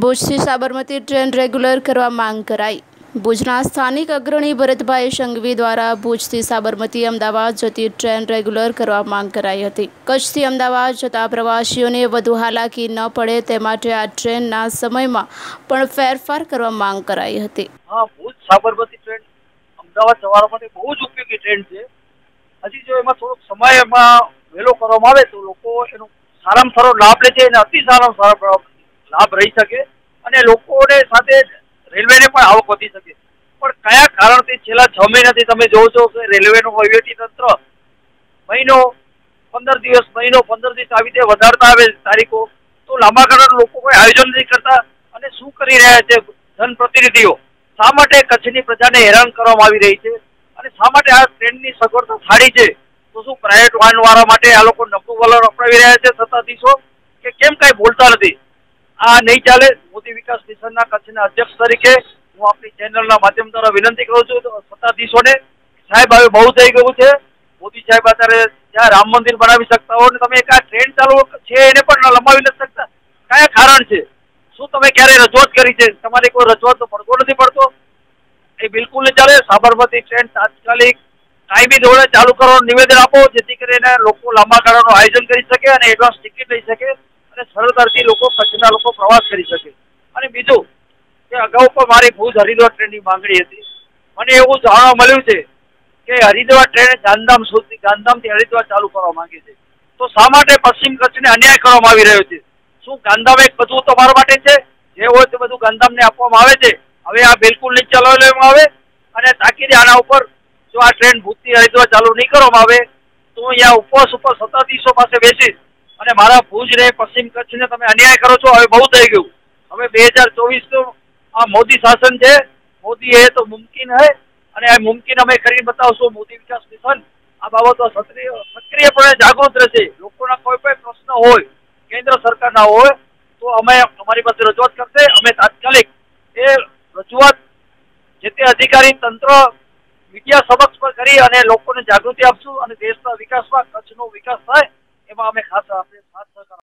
ભુજથી Sabarmati train regular કરવા માંગ કરાઈ. ભુજના સ્થાનિક અગ્રણી ભરતભાઈ સંઘવી દ્વારા ભુજથી સાબરમતી અમદાવાદ જતી ટ્રેન રેગ્યુલર કરવા માંગ કરાઈ હતી. કચ્છથી અમદાવાદ જતા પ્રવાસીઓને વધુ હાલાકી ન પડે તે માટે આ ટ્રેનના સમયમાં પણ ફેરફાર કરવા માંગ કરાઈ હતી. ભુજ સાબરમતી ટ્રેન અમદાવાદ જવા માટે બહુ જ ઉપયોગી ટ્રેન છે. હજી જો એમાં થોડોક સમય એમાં વહેલો કરવામાં આવે તો લોકો એનો સારામાં સારો લાભ લે છે અને અતિ સારામાં સારો લાભ રહી શકે અને લોકોને સાથે રેલવેને પણ આવક વધી શકે. પણ કયા કારણથી છેલ્લા છ મહિનાથી તમે જોવો છો કે રેલવેનું વહીવટી તંત્ર મહિનો પંદર દિવસ, મહિનો પંદર દિવસ આવી રીતે વધારતા આવે તારીખો, તો લાંબા ગાળાના લોકો કોઈ આયોજન નથી કરતા અને શું કરી રહ્યા છે જનપ્રતિનિધિઓ? શા માટે કચ્છની પ્રજાને હેરાન કરવામાં આવી રહી છે? અને શા માટે આ ટ્રેનની સગવડતા સારી છે? તો શું પ્રાઇવેટ વાહનવાળા માટે આ લોકો નબળું વલણ અપનાવી રહ્યા છે સત્તાધીશો? કે કેમ કાંઈ બોલતા નથી? આ નહીં ચાલે. મોદી વિકાસ મિશનના કચ્છના અધ્યક્ષ તરીકે હું આપણી ચેનલના માધ્યમ દ્વારા વિનંતી કરું છું સત્તાધીશોને સાહેબ હવે બહુ થઈ ગયું છે. મોદી સાહેબ અત્યારે જ્યાં રામ મંદિર બનાવી શકતા હો ને તમે એક આ ટ્રેન ચાલુ છે એને પણ લંબાવી નથી શકતા. કયા કારણ છે? શું તમે ક્યારે રજૂઆત કરી છે? તમારી કોઈ રજૂઆત તો પડતો નથી પડતો. એ બિલકુલ નહીં ચાલે. સાબરમતી ટ્રેન તાત્કાલિક કાયમી ધોરણે ચાલુ કરવાનું નિવેદન આપો, જેથી કરીને લોકો લાંબા ગાળાનું આયોજન કરી શકે અને એડવાન્સ ટિકિટ લઈ શકે અને સરળતાથી લોકો પ્રવાસ કરી શકે. અને બીજું, કે અગાઉ પણ મારી ભુજ હરિદ્વાર ટ્રેનની માંગણી હતી. મને એવું જાણવા મળ્યું છે કે હરિદ્વાર ટ્રેન ગાંધામ સુધી ગાંધામથી હરિદ્વાર ચાલુ કરવા માંગે છે. તો શા માટે પશ્ચિમ કચ્છને અન્યાય કરવામાં આવી રહ્યો છે? શું ગાંધામ એક બધું તમારા માટે છે? જે હોય તે બધું ગાંધામને આપવામાં આવે છે? હવે આ બિલકુલ નહીં ચલાવી લેવામાં આવે અને તાકીદે આના ઉપર જો આ ટ્રેન ભૂતની હરિદ્વાર ચાલુ નહીં કરવામાં આવે, તો અહીંયા ઉપવાસ ઉપર સત્તાધીશો પાસે બેસીશ. અને મારા ભુજ રે, પશ્ચિમ કચ્છને તમે અન્યાય કરો છો, હવે બહુ થઈ ગયું. હવે બે હજાર ચોવીસનું આ મોદી શાસન છે મોદી એ તો મુમકિન હે, અને આ મુમકિન અમે કરી બતાવશું, મોદી વિકાસ મિશન. આ બાબતો સક્રિય, સક્રિયપણે જાગૃત રહેશે. લોકોના કોઈ પણ પ્રશ્ન હોય, કેન્દ્ર સરકારના હોય, તો અમે અમારી પાસે રજૂઆત કરશે. અમે તાત્કાલિક એ રજૂઆત જે તે અધિકારી તંત્ર મીડિયા સમક્ષ પર કરી અને લોકોને જાગૃતિ આપશું અને દેશના વિકાસમાં કચ્છનો વિકાસ થાય. એમાં અમે ખાસ આપણે સહકાર